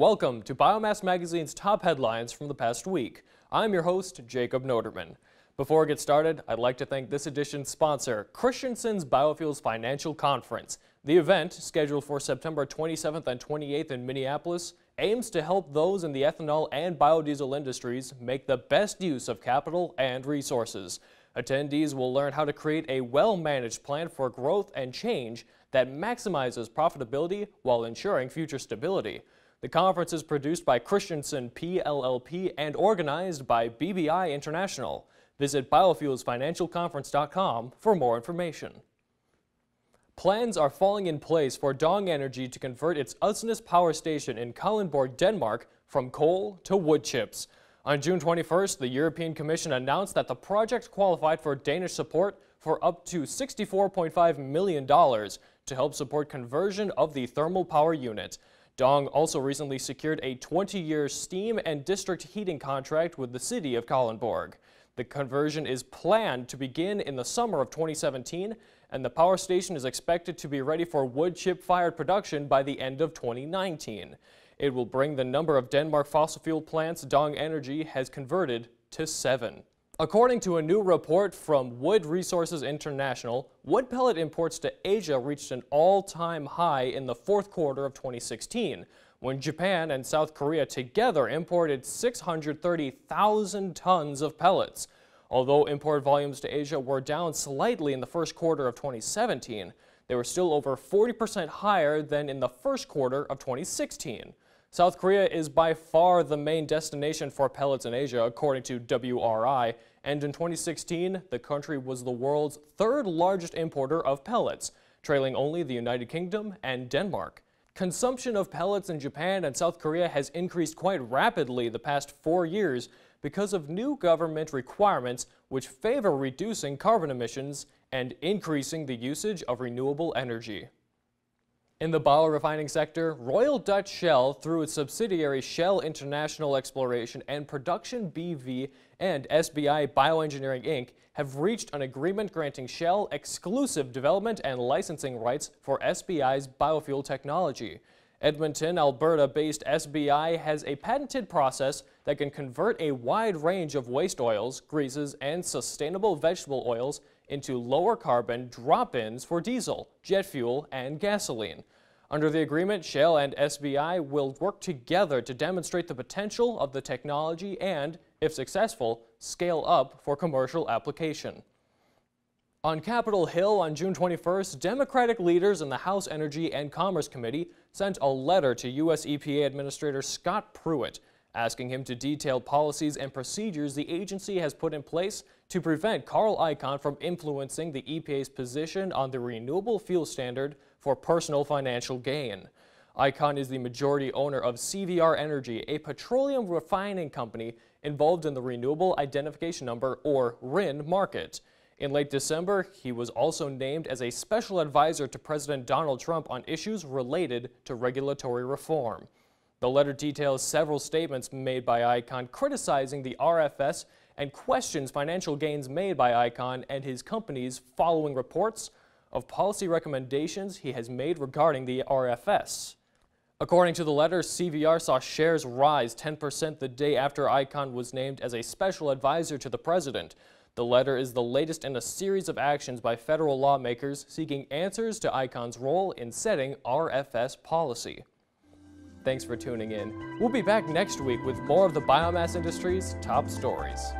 Welcome to Biomass Magazine's top headlines from the past week. I'm your host, Jacob Noderman. Before we get started, I'd like to thank this edition's sponsor, Christianson's Biofuels Financial Conference. The event, scheduled for September 27th and 28th in Minneapolis, aims to help those in the ethanol and biodiesel industries make the best use of capital and resources. Attendees will learn how to create a well-managed plan for growth and change that maximizes profitability while ensuring future stability. The conference is produced by Christianson PLLP and organized by BBI International. Visit biofuelsfinancialconference.com for more information. Plans are falling in place for Dong Energy to convert its Asnaes power station in Kalundborg, Denmark from coal to wood chips. On June 21st, the European Commission announced that the project qualified for Danish support for up to $64.5 million to help support conversion of the thermal power unit. Dong also recently secured a 20-year steam and district heating contract with the city of Kalundborg. The conversion is planned to begin in the summer of 2017, and the power station is expected to be ready for wood chip-fired production by the end of 2019. It will bring the number of Denmark fossil fuel plants Dong Energy has converted to seven. According to a new report from Wood Resources International, wood pellet imports to Asia reached an all-time high in the fourth quarter of 2016, when Japan and South Korea together imported 630,000 tons of pellets. Although import volumes to Asia were down slightly in the first quarter of 2017, they were still over 40% higher than in the first quarter of 2016. South Korea is by far the main destination for pellets in Asia, according to WRI, and in 2016, the country was the world's third largest importer of pellets, trailing only the United Kingdom and Denmark. Consumption of pellets in Japan and South Korea has increased quite rapidly the past four years because of new government requirements which favor reducing carbon emissions and increasing the usage of renewable energy. In the biorefining sector, Royal Dutch Shell, through its subsidiary Shell International Exploration and Production BV and SBI Bioengineering Inc., have reached an agreement granting Shell exclusive development and licensing rights for SBI's biofuel technology. Edmonton, Alberta-based SBI has a patented process that can convert a wide range of waste oils, greases, and sustainable vegetable oils into lower carbon drop-ins for diesel, jet fuel, and gasoline. Under the agreement, Shell and SBI will work together to demonstrate the potential of the technology and, if successful, scale up for commercial application. On Capitol Hill on June 21st, Democratic leaders in the House Energy and Commerce Committee sent a letter to U.S. EPA Administrator Scott Pruitt asking him to detail policies and procedures the agency has put in place to prevent Carl Icahn from influencing the EPA's position on the renewable fuel standard for personal financial gain. Icahn is the majority owner of CVR Energy, a petroleum refining company involved in the Renewable Identification Number, or RIN, market. In late December, he was also named as a special advisor to President Donald Trump on issues related to regulatory reform. The letter details several statements made by Icahn criticizing the RFS and questions financial gains made by Icahn and his companies following reports of policy recommendations he has made regarding the RFS. According to the letter, CVR saw shares rise 10% the day after Icahn was named as a special advisor to the president. The letter is the latest in a series of actions by federal lawmakers seeking answers to Icahn's role in setting RFS policy. Thanks for tuning in. We'll be back next week with more of the biomass industry's top stories.